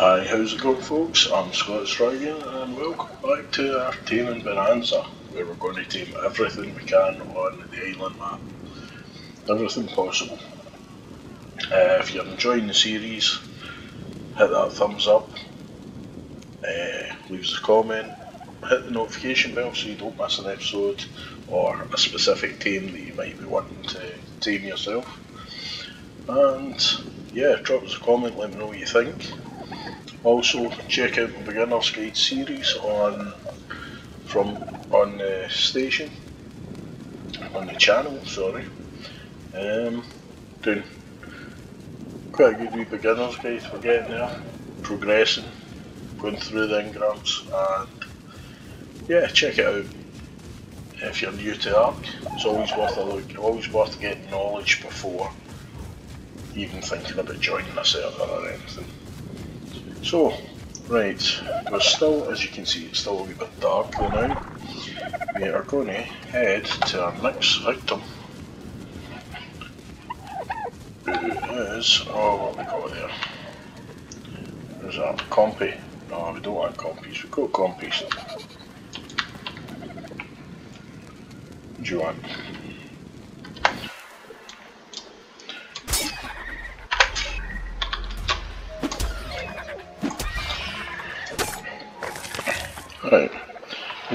Hi, how's it going folks? I'm Scots Dragon and welcome back to our Taming Bonanza where we're going to tame everything we can on the island map. Everything possible. Uh, if you're enjoying the series, hit that thumbs up, uh, leave us a comment, hit the notification bell so you don't miss an episode or a specific tame that you might be wanting to tame yourself. And yeah, drop us a comment, let me know what you think. Also, check out the Beginner's Guide series on from on the station, on the channel. Sorry, um, doing quite a good wee beginner's guide. We're getting there, progressing, going through the engrams, and yeah, check it out. If you're new to Ark, it's always worth a look. Always worth getting knowledge before even thinking about joining a server or anything. So, right, we're still, as you can see, it's still a wee bit dark now. We are going to head to our next victim. Who is, oh, what we got there? There's a compy. No, we don't want compies, we've got compies. What do you want?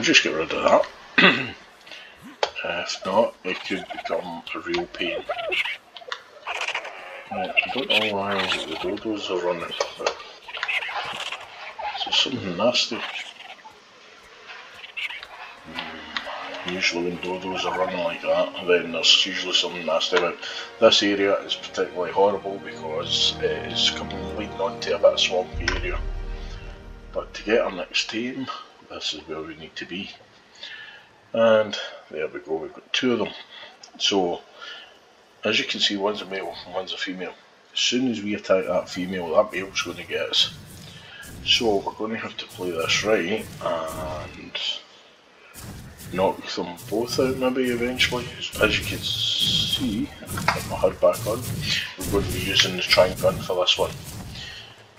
We'll just get rid of that. if not, it could become a real pain. Right, I don't know why the dodos are running, but it's something nasty. Hmm, usually when dodos are running like that, then there's usually something nasty about This area is particularly horrible because it is coming leading onto a bit of swampy area. But to get our next team, this is where we need to be. And there we go, we've got two of them. So, as you can see, one's a male one's a female. As soon as we attack that female, that male's going to get us. So we're going to have to play this right and knock them both out maybe eventually. As you can see, I put my HUD back on, we're going to be using the Tranq gun for this one.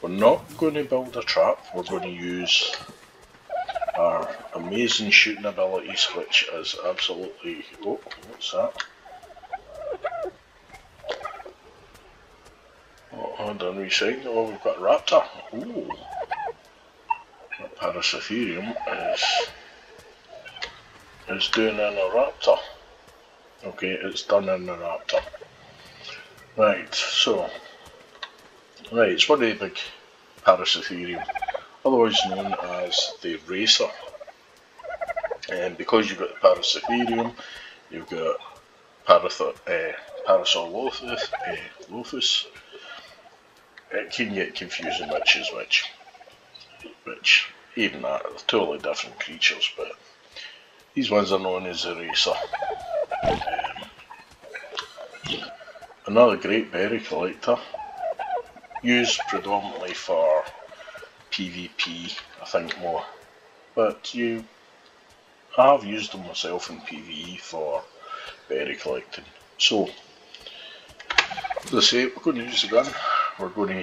We're not going to build a trap, we're going to use our amazing shooting abilities, which is absolutely. Oh, what's that? Oh, hold on. Oh, we've got Raptor. Ooh. Paraceratherium is is doing in a Raptor. Okay, it's done in a Raptor. Right, so right, it's one of the big Paraceratherium otherwise known as the Racer. And because you've got the Paraceratherium, you've got uh, Parasaurolophus, uh, Lophus. It can get confusing which is which. Which, even that, are totally different creatures, but these ones are known as the Racer. Um, another great berry collector, used predominantly for PvP, I think more. But you, I have used them myself in PvE for berry collecting. So, as I say, we're going to use the gun. We're going to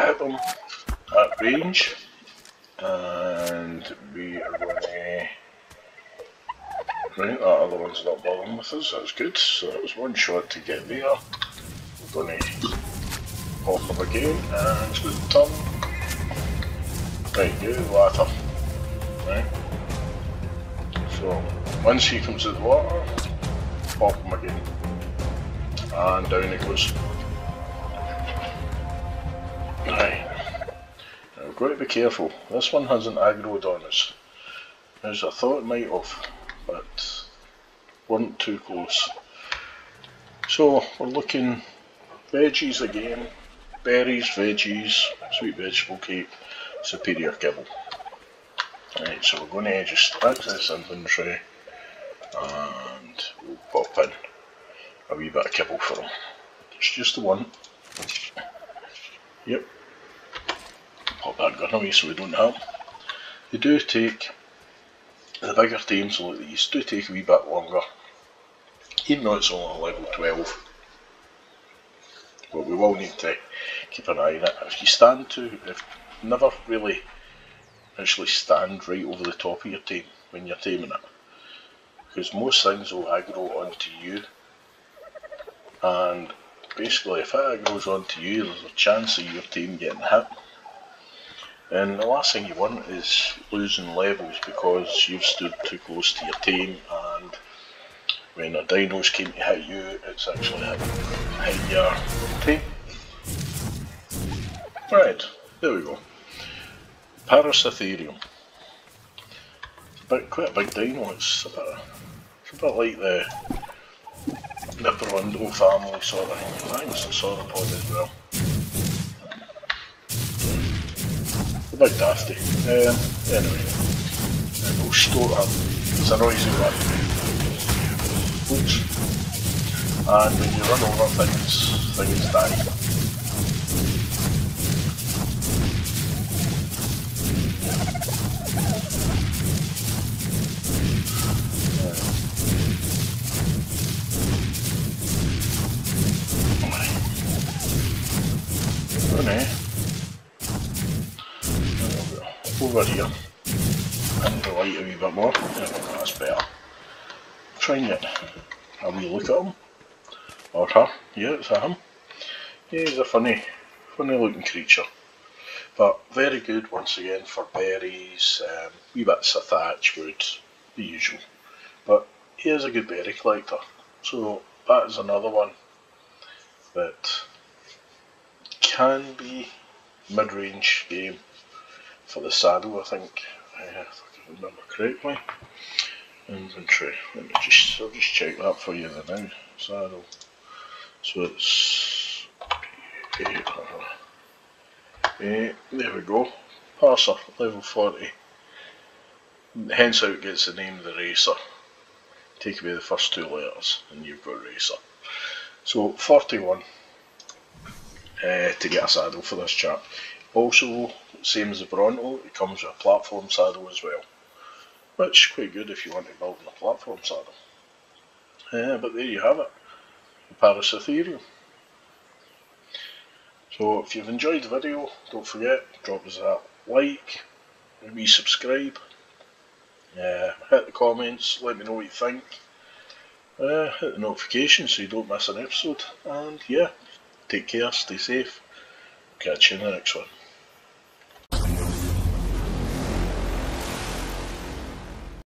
hit them at range, and we are going to. Right, that other one's not bothering with us, that's good. So it was one shot to get there. We're going to pop them again, and it's going to turn Right, you water. Right? So, once he comes to the water, pop him again. And down it goes. Right. Now we've got to be careful. This one hasn't aggroed on us. As I thought it might have, but weren't too close. So we're looking veggies again, berries, veggies, sweet vegetable cake, superior kibble. Right, so we're going to just access inventory and we'll pop in a wee bit of kibble for them. It's just the one. Yep. Pop that gun away so we don't have. They do take, the bigger teams like these do take a wee bit longer. Even though it's only level 12. but we will need to keep an eye on it. If you stand to, if never really actually stand right over the top of your team when you're taming it, because most things will aggro onto you, and basically if it aggroes onto you, there's a chance of your team getting hit. And the last thing you want is losing levels because you've stood too close to your team and when a dinos came to hit you, it's actually hit, hit your team. Right, there we go. Paraceratherium. It's a bit, quite a big dino, it's a bit, it's a bit like the Nipperundo family sort of thing. I think it's a sauropod as well. A bit dafty. Um, anyway, we'll store him. It's a noisy one. Oops. And when you run over things, things die. Over here and the light a wee bit more. that's better. Try and get a wee look at him. Or her. Yeah, it's him. He's a funny, funny looking creature. But very good once again for berries, um, wee bits of thatch wood, the usual. But he is a good berry collector. So that is another one that can be mid-range game for the saddle, I think, uh, if I can remember correctly. Inventory. Let me just, I'll just check that for you now. Saddle. So it's. There we go. Paracer, level 40. Hence how it gets the name of the racer. Take away the first two letters and you've got racer. So 41 uh, to get a saddle for this chap. Also, same as the Bronto, it comes with a platform saddle as well. Which is quite good if you want to build a platform saddle. Yeah, but there you have it. The Paraceratherium. So if you've enjoyed the video, don't forget, drop us a like, maybe subscribe, uh, hit the comments, let me know what you think, uh, hit the notification so you don't miss an episode, and yeah, take care, stay safe, catch you in the next one.